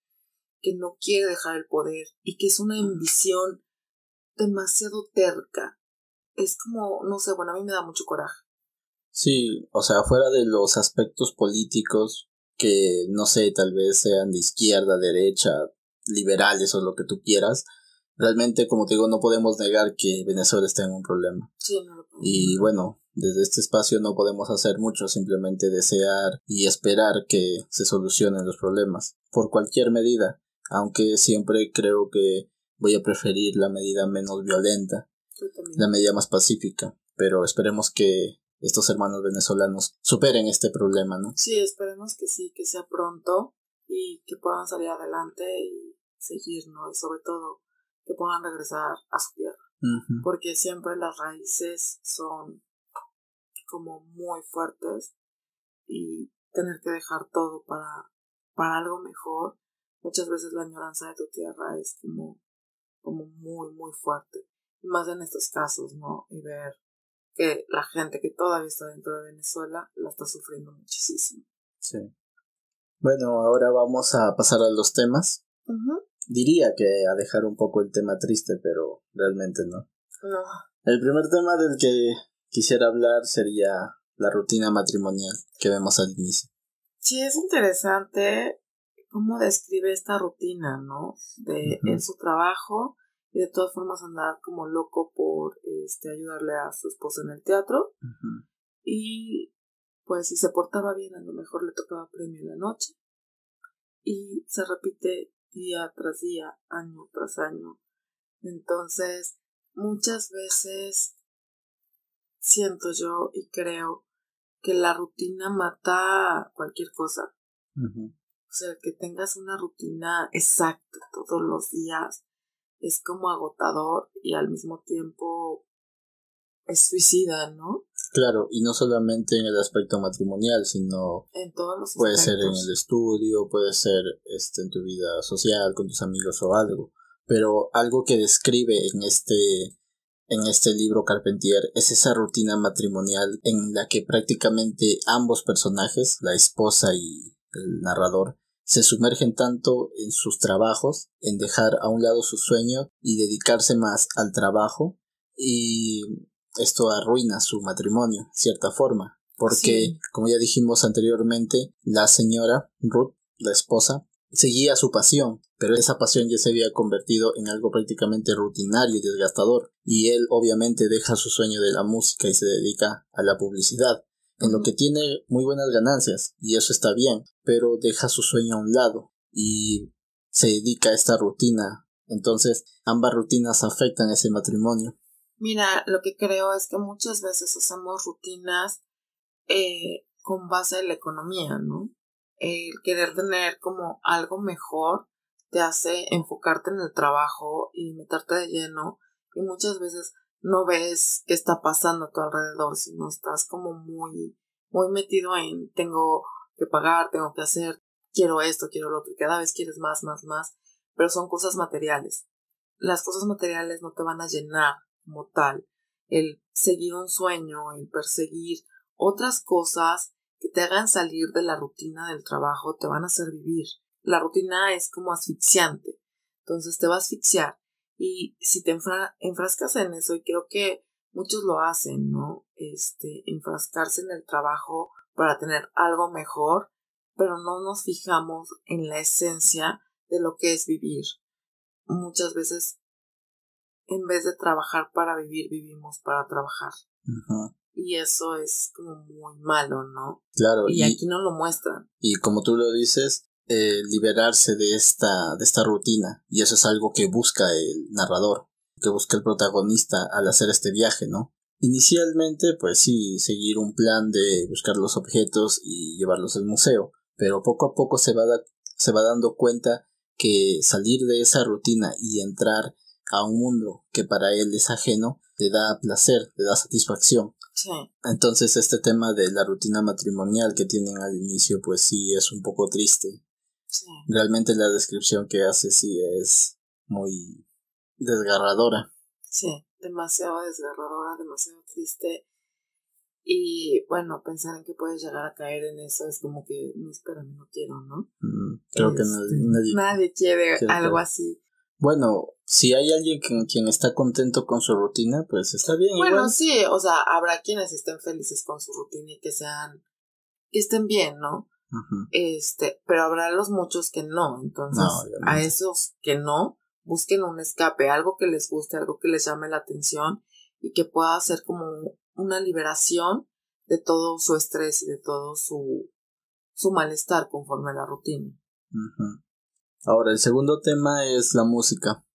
que no quiere dejar el poder y que es una ambición demasiado terca. Es como, no sé, bueno, a mí me da mucho coraje. Sí, o sea, fuera de los aspectos políticos que no sé, tal vez sean de izquierda, derecha, liberales o lo que tú quieras, realmente, como te digo, no podemos negar que Venezuela está en un problema. Sí, no lo y bueno, desde este espacio no podemos hacer mucho, simplemente desear y esperar que se solucionen los problemas, por cualquier medida, aunque siempre creo que voy a preferir la medida menos violenta, la medida más pacífica, pero esperemos que estos hermanos venezolanos superen este problema, ¿no? Sí, esperemos que sí, que sea pronto y que puedan salir adelante y seguir, ¿no? Y sobre todo que puedan regresar a su tierra. Porque siempre las raíces son como muy fuertes y tener que dejar todo para, para algo mejor. Muchas veces la añoranza de tu tierra es como, como muy, muy fuerte. Y más en estos casos, ¿no? Y ver que la gente que todavía está dentro de Venezuela la está sufriendo muchísimo. Sí. Bueno, ahora vamos a pasar a los temas. Diría que a dejar un poco el tema triste, pero realmente no. No. El primer tema del que quisiera hablar sería la rutina matrimonial que vemos al inicio. Sí, es interesante cómo describe esta rutina, ¿no? De en su trabajo y de todas formas andar como loco por este ayudarle a su esposa en el teatro. Y pues si se portaba bien a lo mejor le tocaba premio en la noche. Y se repite día tras día año tras año. Entonces muchas veces siento yo y creo que la rutina mata cualquier cosa. O sea que tengas una rutina exacta todos los días es como agotador y al mismo tiempo es suicida, ¿no? Claro, y no solamente en el aspecto matrimonial, sino en todos los puede ser en el estudio, puede ser este en tu vida social con tus amigos o algo, pero algo que describe en este en este libro Carpentier es esa rutina matrimonial en la que prácticamente ambos personajes, la esposa y el narrador, se sumergen tanto en sus trabajos, en dejar a un lado su sueño y dedicarse más al trabajo y esto arruina su matrimonio, cierta forma, porque como ya dijimos anteriormente, la señora Ruth, la esposa, seguía su pasión, pero esa pasión ya se había convertido en algo prácticamente rutinario y desgastador, y él obviamente deja su sueño de la música y se dedica a la publicidad en lo que tiene muy buenas ganancias y eso está bien, pero deja su sueño a un lado y se dedica a esta rutina. Entonces, ambas rutinas afectan ese matrimonio. Mira, lo que creo es que muchas veces hacemos rutinas eh, con base en la economía, ¿no? El querer tener como algo mejor te hace enfocarte en el trabajo y meterte de lleno y muchas veces no ves qué está pasando a tu alrededor, sino estás como muy, muy metido en tengo que pagar, tengo que hacer, quiero esto, quiero lo otro, y cada vez quieres más, más, más, pero son cosas materiales. Las cosas materiales no te van a llenar como tal. El seguir un sueño, el perseguir otras cosas que te hagan salir de la rutina del trabajo, te van a hacer vivir. La rutina es como asfixiante. Entonces te va a asfixiar y si te enfrascas en eso, y creo que muchos lo hacen, ¿no? Este, enfrascarse en el trabajo para tener algo mejor, pero no nos fijamos en la esencia de lo que es vivir. Muchas veces, en vez de trabajar para vivir, vivimos para trabajar. Y eso es como muy malo, ¿no? Claro. Y, y, aquí no lo muestran. Y como tú lo dices, eh, liberarse de esta, de esta rutina. Y eso es algo que busca el narrador, que busca el protagonista al hacer este viaje, ¿no? Inicialmente, pues sí, seguir un plan de buscar los objetos y llevarlos al museo, pero poco a poco se va, se va dando cuenta que salir de esa rutina y entrar a un mundo que para él es ajeno le da placer, le da satisfacción. Sí. Entonces este tema de la rutina matrimonial que tienen al inicio pues sí es un poco triste Realmente la descripción que hace sí es muy desgarradora. Sí, demasiado desgarradora, demasiado triste. Y bueno, pensar en que puedes llegar a caer en eso es como que, no, espérame, no quiero, ¿no? Mm, creo que este, nadie, nadie, quiere algo así. Bueno, si hay alguien quien está contento con su rutina, pues está bien. Bueno, sí, o sea, habrá quienes estén felices con su rutina y que sean, que estén bien, ¿no? Este, pero habrá los muchos que no. Entonces, a esos que no, busquen un escape, algo que les guste, algo que les llame la atención y que pueda ser como una liberación de todo su estrés y de todo su, su malestar conforme a la rutina. Ahora, el segundo tema es la música.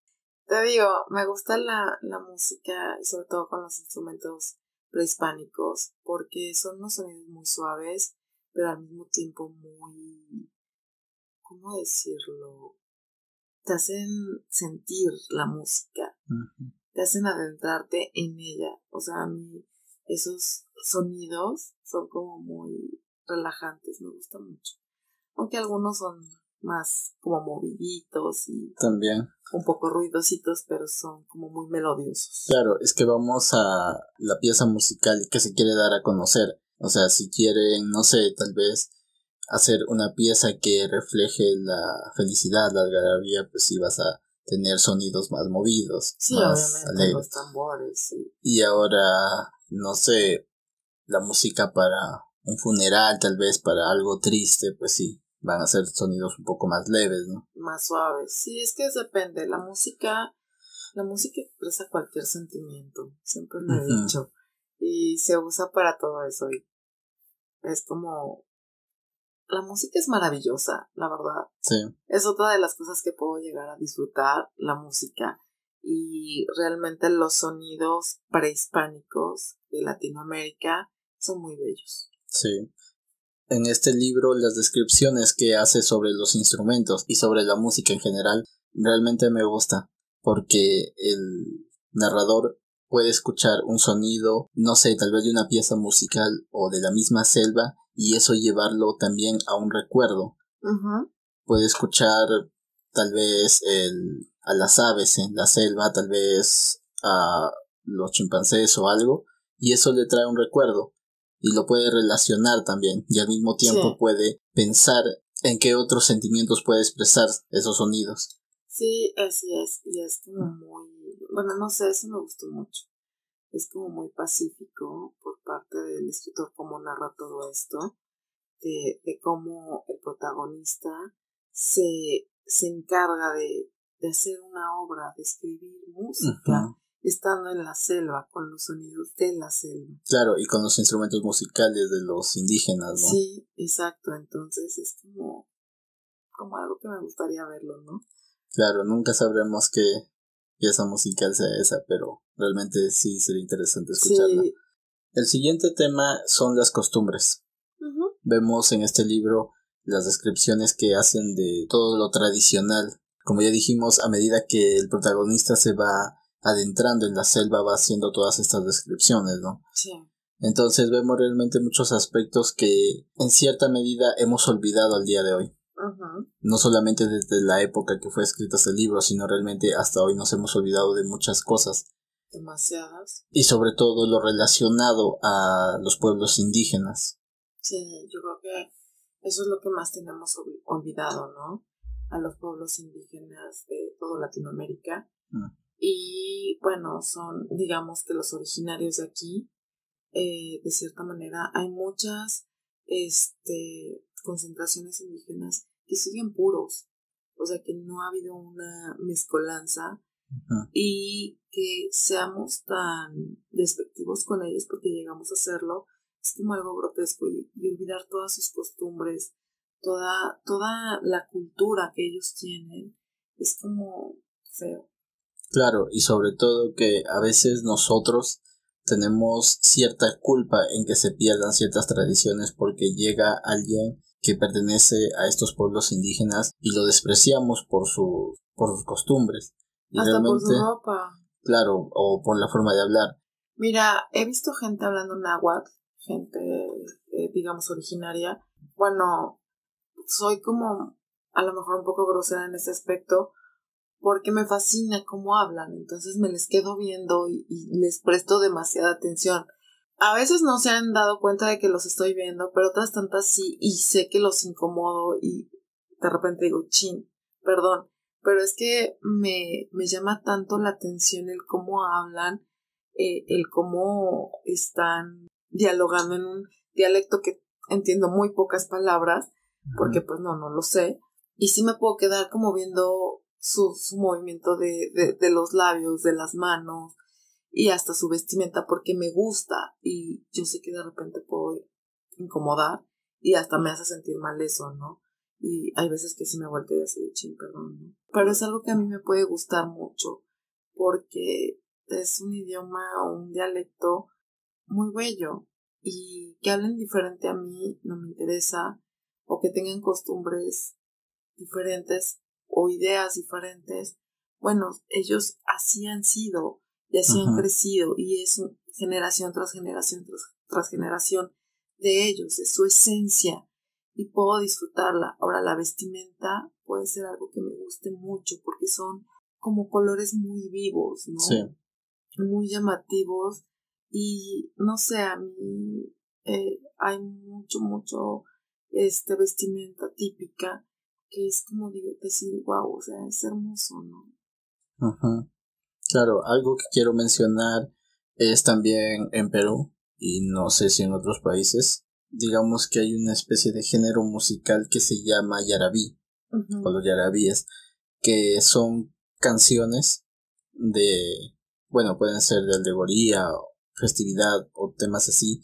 Te digo, me gusta la, la música sobre todo con los instrumentos prehispánicos porque son unos sonidos muy suaves pero al mismo tiempo muy, ¿cómo decirlo? Te hacen sentir la música, te hacen adentrarte en ella. O sea, a mí esos sonidos son como muy relajantes, me gusta mucho. Aunque algunos son más como moviditos y también un poco ruidositos, pero son como muy melodiosos. Claro, es que vamos a la pieza musical que se quiere dar a conocer. O sea, si quieren, no sé, tal vez hacer una pieza que refleje la felicidad, la algarabía, pues sí vas a tener sonidos más movidos, sí, más alegres. Los tambores, sí. Y ahora, no sé, la música para un funeral, tal vez para algo triste, pues sí, van a ser sonidos un poco más leves, ¿no? Más suaves. Sí, es que depende. La música, la música expresa cualquier sentimiento, siempre lo he dicho. Y se usa para todo eso. Es como... La música es maravillosa, la verdad. Sí. Es otra de las cosas que puedo llegar a disfrutar, la música. Y realmente los sonidos prehispánicos de Latinoamérica son muy bellos. Sí. En este libro las descripciones que hace sobre los instrumentos y sobre la música en general realmente me gusta porque el narrador puede escuchar un sonido, no sé, tal vez de una pieza musical o de la misma selva y eso llevarlo también a un recuerdo. Puede escuchar tal vez el, a las aves en la selva, tal vez a los chimpancés o algo, y eso le trae un recuerdo y lo puede relacionar también y al mismo tiempo puede pensar en qué otros sentimientos puede expresar esos sonidos. Sí, así es, y es como muy bueno, no sé, eso me gustó mucho. Es como muy pacífico por parte del escritor cómo narra todo esto, de, de cómo el protagonista se, se encarga de, de hacer una obra, de escribir música, estando en la selva, con los sonidos de la selva. Claro, y con los instrumentos musicales de los indígenas, ¿no? Sí, exacto, entonces es como, como algo que me gustaría verlo, ¿no? Claro, nunca sabremos que pieza musical sea esa, pero realmente sí sería interesante escucharla. El siguiente tema son las costumbres. Vemos en este libro las descripciones que hacen de todo lo tradicional. Como ya dijimos, a medida que el protagonista se va adentrando en la selva, va haciendo todas estas descripciones, ¿no? Sí. Entonces vemos realmente muchos aspectos que en cierta medida hemos olvidado al día de hoy. No solamente desde la época que fue escrito este libro, sino realmente hasta hoy nos hemos olvidado de muchas cosas. Demasiadas. Y sobre todo lo relacionado a los pueblos indígenas. Sí, yo creo que eso es lo que más tenemos olvidado, ¿no? A los pueblos indígenas de toda Latinoamérica. Mm. Y bueno, son, digamos que los originarios de aquí, eh, de cierta manera, hay muchas este, concentraciones indígenas que siguen puros, o sea que no ha habido una mezcolanza y que seamos tan despectivos con ellos porque llegamos a hacerlo es como algo grotesco y, olvidar todas sus costumbres, toda, toda la cultura que ellos tienen es como feo. Claro, y sobre todo que a veces nosotros tenemos cierta culpa en que se pierdan ciertas tradiciones porque llega alguien que pertenece a estos pueblos indígenas y lo despreciamos por su por sus costumbres. Y Hasta por su ropa. Claro, o por la forma de hablar. Mira, he visto gente hablando náhuatl, gente, eh, digamos, originaria. Bueno, soy como a lo mejor un poco grosera en ese aspecto, porque me fascina cómo hablan, entonces me les quedo viendo y les presto demasiada atención a veces no se han dado cuenta de que los estoy viendo, pero otras tantas sí, y sé que los incomodo y de repente digo, chin, perdón, pero es que me, me llama tanto la atención el cómo hablan, eh, el cómo están dialogando en un dialecto que entiendo muy pocas palabras, porque pues no, no lo sé, y sí me puedo quedar como viendo su, su movimiento de, de, de los labios, de las manos, y hasta su vestimenta porque me gusta y yo sé que de repente puedo incomodar y hasta me hace sentir mal eso, ¿no? Y hay veces que sí me vuelto a decir, ching, perdón. Pero es algo que a mí me puede gustar mucho porque es un idioma o un dialecto muy bello y que hablen diferente a mí no me interesa o que tengan costumbres diferentes o ideas diferentes. Bueno, ellos así han sido y así han crecido y es generación tras generación tras, generación de ellos, es su esencia y puedo disfrutarla. Ahora la vestimenta puede ser algo que me guste mucho porque son como colores muy vivos, ¿no? Sí. Muy llamativos y no sé, a mí eh, hay mucho, mucho este vestimenta típica que es como decir, wow, o sea, es hermoso, ¿no? Ajá. Claro, algo que quiero mencionar es también en Perú y no sé si en otros países, digamos que hay una especie de género musical que se llama yarabí o los yarabíes, que son canciones de, bueno, pueden ser de alegoría o festividad o temas así,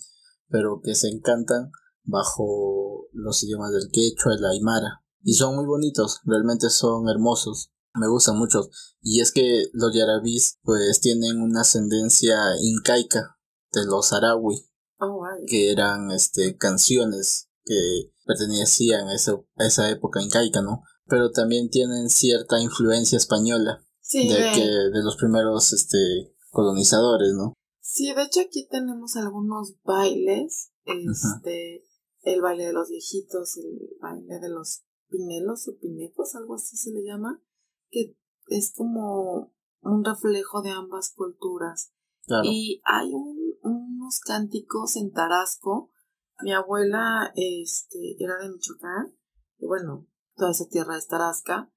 pero que se encantan bajo los idiomas del quechua y la aymara. Y son muy bonitos, realmente son hermosos me gustan mucho. Y es que los yarabís pues tienen una ascendencia incaica de los arawi, oh, que eran este canciones que pertenecían a, a esa época incaica, ¿no? Pero también tienen cierta influencia española de, que de los primeros este colonizadores, ¿no? Sí, de hecho aquí tenemos algunos bailes, este, el baile de los viejitos, el baile de los pinelos o pinecos, algo así se le llama, que es como un reflejo de ambas culturas. Y hay unos cánticos en Tarasco. Mi abuela este, era de Michoacán, y bueno, toda esa tierra es Tarasca,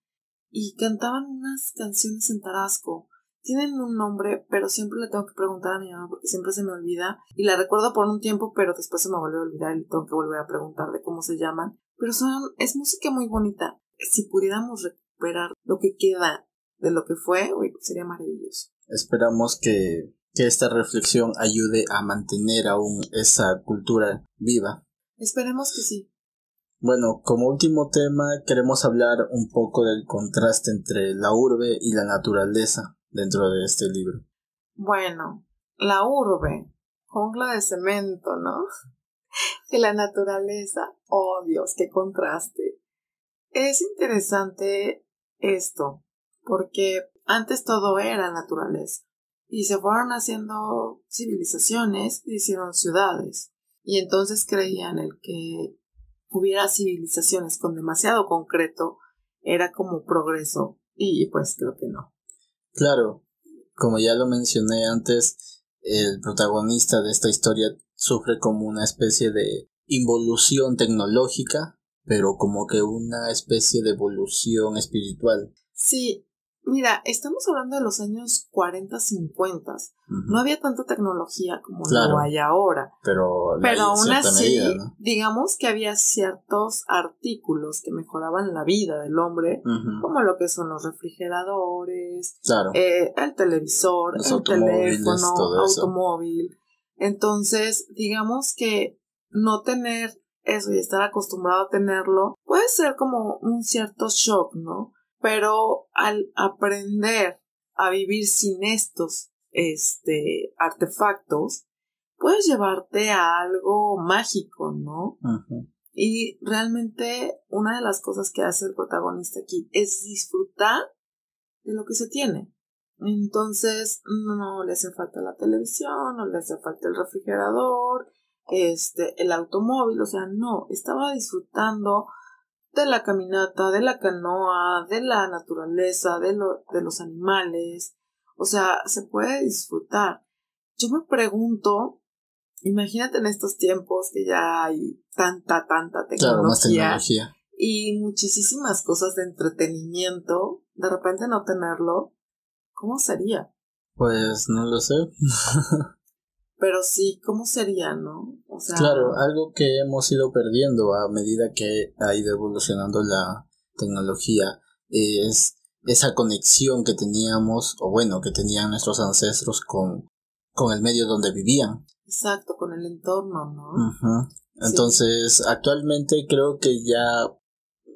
y cantaban unas canciones en Tarasco. Tienen un nombre, pero siempre le tengo que preguntar a mi mamá porque siempre se me olvida. Y la recuerdo por un tiempo, pero después se me vuelve a olvidar y tengo que volver a preguntar de cómo se llaman. Pero son, es música muy bonita. Si pudiéramos recuperar lo que queda de lo que fue, sería maravilloso. Esperamos que, que esta reflexión ayude a mantener aún esa cultura viva. Esperemos que sí. Bueno, como último tema queremos hablar un poco del contraste entre la urbe y la naturaleza dentro de este libro. Bueno, la urbe, jungla de cemento, ¿no? Y la naturaleza, oh Dios, qué contraste. Es interesante esto, porque antes todo era naturaleza y se fueron haciendo civilizaciones y hicieron ciudades y entonces creían el que hubiera civilizaciones con demasiado concreto era como progreso y pues creo que no. Claro, como ya lo mencioné antes, el protagonista de esta historia sufre como una especie de involución tecnológica pero como que una especie de evolución espiritual. Sí, mira, estamos hablando de los años 40, 50. No había tanta tecnología como lo hay ahora. Pero, pero aún así, digamos que había ciertos artículos que mejoraban la vida del hombre, como lo que son los refrigeradores, eh, el televisor, el teléfono, automóvil. Entonces, digamos que no tener eso y estar acostumbrado a tenerlo, puede ser como un cierto shock, ¿no? Pero al aprender a vivir sin estos este, artefactos, puedes llevarte a algo mágico, ¿no? Y realmente una de las cosas que hace el protagonista aquí es disfrutar de lo que se tiene. Entonces, no le hace falta la televisión, no le hace falta el refrigerador, este, el automóvil, o sea, no, estaba disfrutando de la caminata, de la canoa, de la naturaleza, de, lo, de los animales, o sea, se puede disfrutar. Yo me pregunto, imagínate en estos tiempos que ya hay tanta, tanta tecnología, y muchísimas cosas de entretenimiento, de repente no tenerlo, ¿cómo sería? Pues no lo sé. Pero sí, ¿cómo sería, no? O sea, claro, algo que hemos ido perdiendo a medida que ha ido evolucionando la tecnología es esa conexión que teníamos, o bueno, que tenían nuestros ancestros con, con el medio donde vivían. Exacto, con el entorno, ¿no? Entonces, actualmente creo que ya,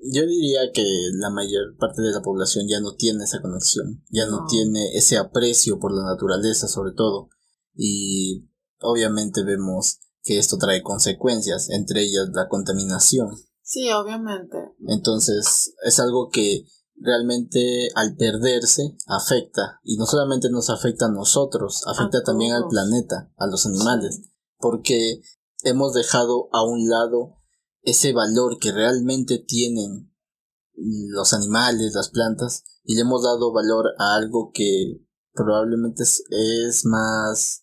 yo diría que la mayor parte de la población ya no tiene esa conexión, ya no, tiene ese aprecio por la naturaleza sobre todo. Y obviamente vemos que esto trae consecuencias, entre ellas la contaminación. Sí, obviamente. Entonces, es algo que realmente al perderse afecta y no solamente nos afecta a nosotros, afecta también al planeta, a los animales, porque hemos dejado a un lado ese valor que realmente tienen los animales, las plantas, y le hemos dado valor a algo que probablemente es, más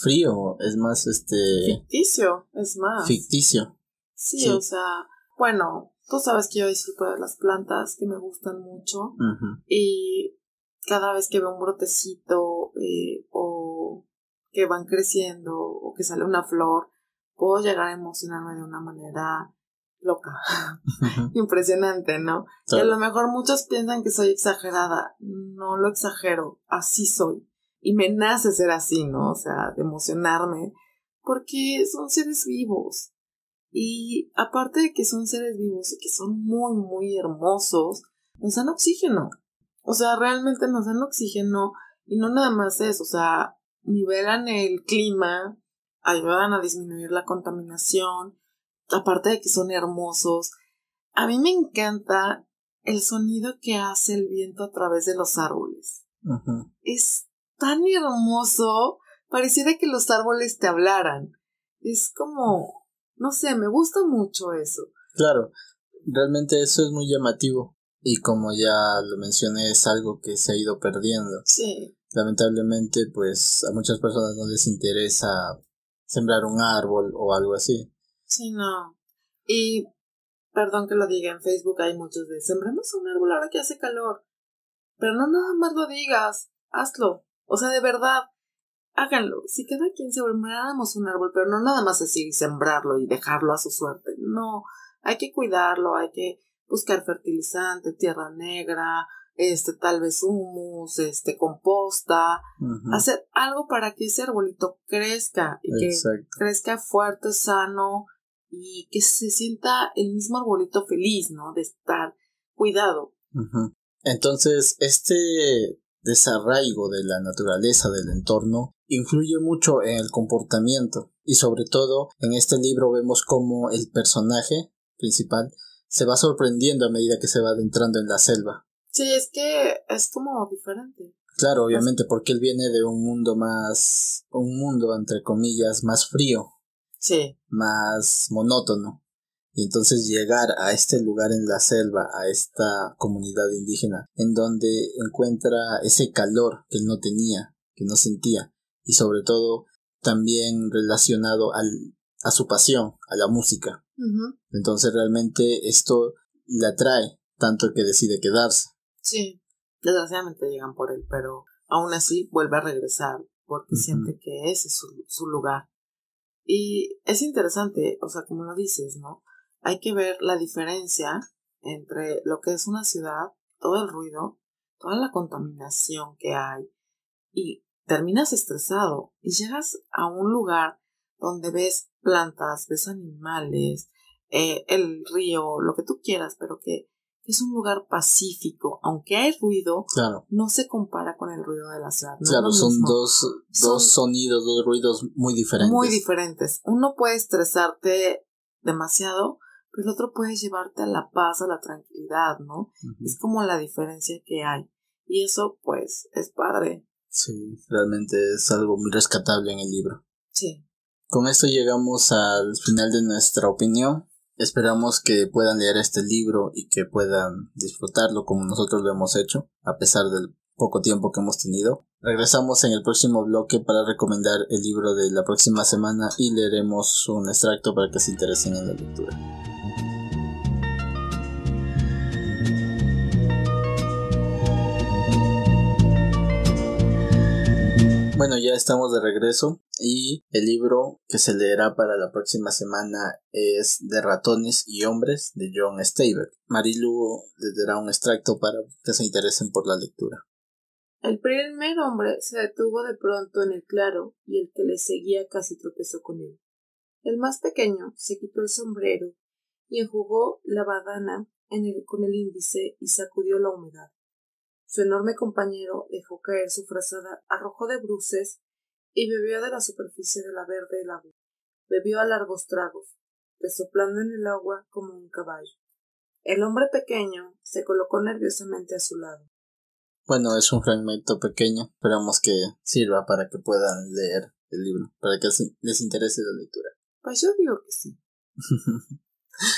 frío, es más este ficticio, es más. ficticio. Sí, o sea, bueno, Tú sabes que yo disfruto de las plantas que me gustan mucho y cada vez que veo un brotecito eh, o que van creciendo o que sale una flor, puedo llegar a emocionarme de una manera loca, impresionante, ¿no? Y a lo mejor muchos piensan que soy exagerada, no lo exagero, así soy. Y me nace ser así, ¿no? O sea, de emocionarme, porque son seres vivos y aparte de que son seres vivos y que son muy, muy hermosos, nos dan oxígeno. O sea, realmente nos dan oxígeno y no nada más eso, o sea, nivelan el clima, ayudan a disminuir la contaminación, aparte de que son hermosos. A mí me encanta el sonido que hace el viento a través de los árboles. Es tan hermoso, pareciera que los árboles te hablaran. Es como no sé, me gusta mucho eso. Claro, realmente eso es muy llamativo y como ya lo mencioné es algo que se ha ido perdiendo. Sí. Lamentablemente pues a muchas personas no les interesa sembrar un árbol o algo así. Sí, no. Y perdón que lo diga en Facebook hay muchos de sembramos un árbol ahora que hace calor. Pero no nada más lo digas, hazlo. O sea, de verdad, háganlo. Si cada quien sembráramos un árbol, pero no nada más así sembrarlo y dejarlo a su suerte. No, hay que cuidarlo, hay que buscar fertilizante, tierra negra, este, tal vez humus, este, composta, hacer algo para que ese arbolito crezca y que crezca fuerte, sano y que se sienta el mismo arbolito feliz, ¿no? De estar cuidado. Entonces, este desarraigo de la naturaleza del entorno influye mucho en el comportamiento y sobre todo en este libro vemos cómo el personaje principal se va sorprendiendo a medida que se va adentrando en la selva. Sí, es que es como diferente. Claro, obviamente, porque él viene de un mundo más, un mundo entre comillas más frío. Sí. Más monótono. Y entonces llegar a este lugar en la selva, a esta comunidad indígena, en donde encuentra ese calor que él no tenía, que no sentía, y sobre todo también relacionado al, a su pasión, a la música. Entonces realmente esto le atrae tanto que decide quedarse. Sí, desgraciadamente llegan por él, pero aún así vuelve a regresar porque siente que ese es su, su lugar. Y es interesante, o sea, como lo dices, ¿no? Hay que ver la diferencia entre lo que es una ciudad, todo el ruido, toda la contaminación que hay y terminas estresado y llegas a un lugar donde ves plantas, ves animales, eh, el río, lo que tú quieras, pero que es un lugar pacífico, aunque hay ruido, no se compara con el ruido de la ciudad. claro, son dos, dos sonidos, dos ruidos muy diferentes. Muy diferentes. Uno puede estresarte demasiado, pero el otro puede llevarte a la paz, a la tranquilidad, ¿no? Es como la diferencia que hay. Y eso, pues, es padre. Sí, realmente es algo muy rescatable en el libro. Sí. Con esto llegamos al final de nuestra opinión. Esperamos que puedan leer este libro y que puedan disfrutarlo como nosotros lo hemos hecho, a pesar del poco tiempo que hemos tenido. Regresamos en el próximo bloque para recomendar el libro de la próxima semana y leeremos un extracto para que se interesen en la lectura. Bueno, ya estamos de regreso y el libro que se leerá para la próxima semana es De ratones y hombres de John Steiber. Marilu les dará un extracto para que se interesen por la lectura. El primer hombre se detuvo de pronto en el claro y el que le seguía casi tropezó con él. El más pequeño se quitó el sombrero y enjugó la badana con el índice y sacudió la humedad. Su enorme compañero dejó caer su frazada, arrojó de bruces y bebió de la superficie de la verde agua. Bebió a largos tragos, resoplando en el agua como un caballo. El hombre pequeño se colocó nerviosamente a su lado. Bueno, es un fragmento pequeño, esperamos que sirva para que puedan leer el libro, para que les interese la lectura. Pues yo digo que sí.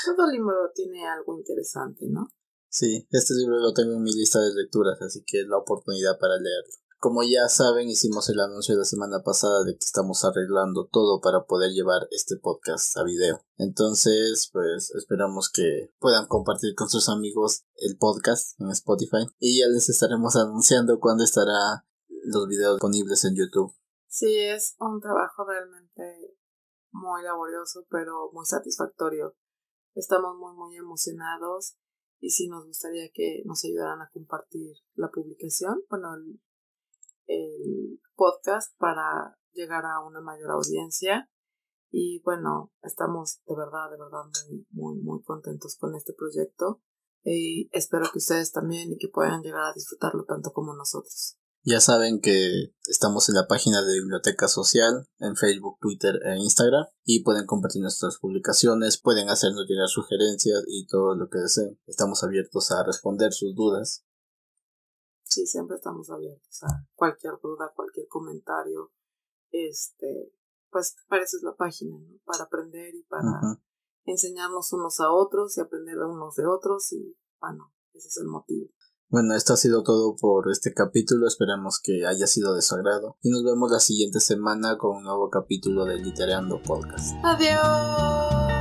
Todo libro tiene algo interesante, ¿no? Sí, este libro lo tengo en mi lista de lecturas, así que es la oportunidad para leerlo. Como ya saben, hicimos el anuncio la semana pasada de que estamos arreglando todo para poder llevar este podcast a video. Entonces, pues esperamos que puedan compartir con sus amigos el podcast en Spotify y ya les estaremos anunciando cuándo estará los videos disponibles en YouTube. Sí, es un trabajo realmente muy laborioso, pero muy satisfactorio. Estamos muy, muy emocionados y si nos gustaría que nos ayudaran a compartir la publicación, bueno, el, podcast para llegar a una mayor audiencia. Y bueno, estamos de verdad, de verdad muy, muy, muy contentos con este proyecto. Y espero que ustedes también y que puedan llegar a disfrutarlo tanto como nosotros. Ya saben que estamos en la página de Biblioteca Social, en Facebook, Twitter e Instagram, y pueden compartir nuestras publicaciones, pueden hacernos llegar sugerencias y todo lo que deseen. Estamos abiertos a responder sus dudas. Sí, siempre estamos abiertos a cualquier duda, cualquier comentario. Este, pues para eso es la página, ¿no? Para aprender y para enseñarnos unos a otros y aprender de unos de otros y bueno, ese es el motivo. Bueno, esto ha sido todo por este capítulo, esperamos que haya sido de su agrado y nos vemos la siguiente semana con un nuevo capítulo de Literando Podcast. Adiós.